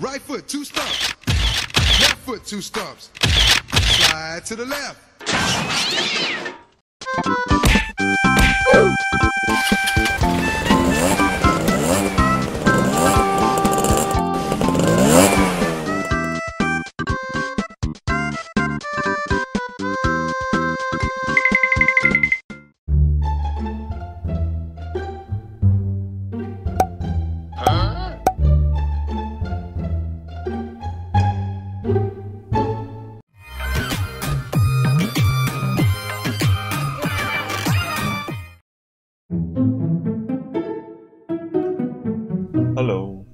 Right foot, two stumps. Left foot, two stumps. Slide to the left. Hello.